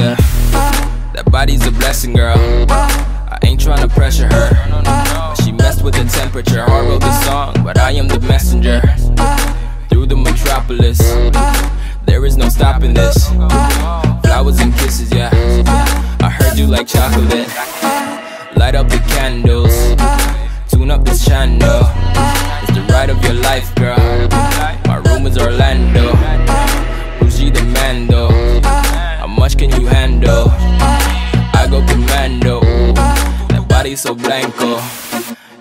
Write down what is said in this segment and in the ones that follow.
Yeah, that body's a blessing, girl. I ain't tryna pressure her. But she messed with the temperature. Hard wrote the song, but I am the messenger. Through the metropolis, there is no stopping this. Flowers and kisses, yeah. I heard you like chocolate. Light up the candles, tune up this channel. It's the ride of your life, girl. That body so blanco.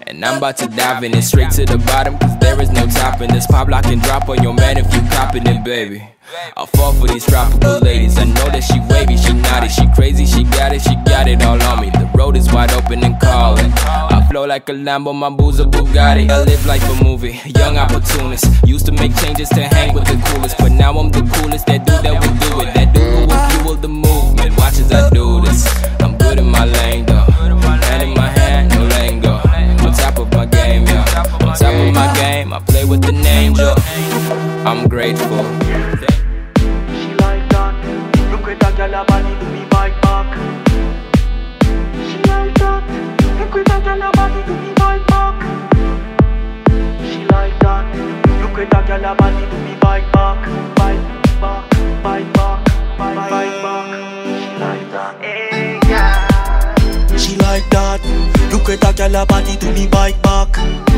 And I'm about to dive in it straight to the bottom, cause there is no topping this. Pop lock and drop on your man if you copping it, baby. I'll fall for these tropical ladies. I know that she wavy, she naughty, she crazy, she got it, she got it all on me. The road is wide open and calling. I flow like a Lambo, my booze a Bugatti. I live like a movie, young opportunist. Used to make changes to hang with the coolest, but now I'm the coolest. That dude that will angel. I'm grateful. She like that. Look at that girl, her body do me bite back. She like that. Look at that girl, her body do me bite back. She like that. Look at that girl, her body do me bite back. Bite back, bite back, bite, bite back. She like that. Hey, yeah. She like that. Look at that girl, her body do me bite back.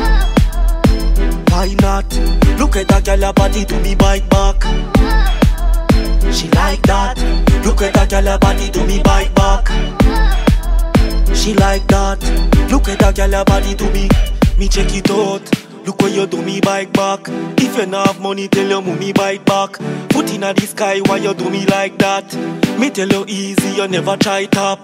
At that girl, her body do me bite back. She like that. Look at that girl, her body do me bite back. She like that. Look at that girl, her body do me. Me check it out. Look what you do me bite back. If you not have money, tell your mommy bite back. Put in the sky why you do me like that. Me tell you easy, you never try top.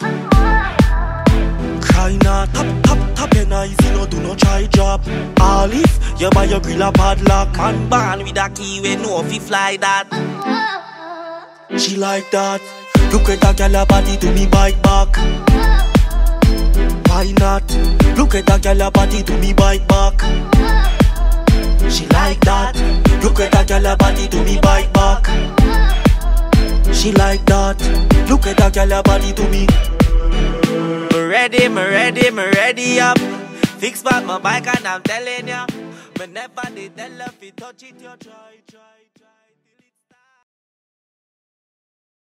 Cry not, tap tap tap your easy, no try drop. All if you buy your grill a padlock. Man born with a key, we know if he fly that. She like that. Look at that girl, body do me bite back. Why not? Look at that girl, body do me bite back. She like that. Look at that girl, body do me bite back. She like that. Look at that girl, body do me. Me ready, me ready, me ready up. Fix back my bike and I'm telling ya. Me never did tell if you touch it, you try, try.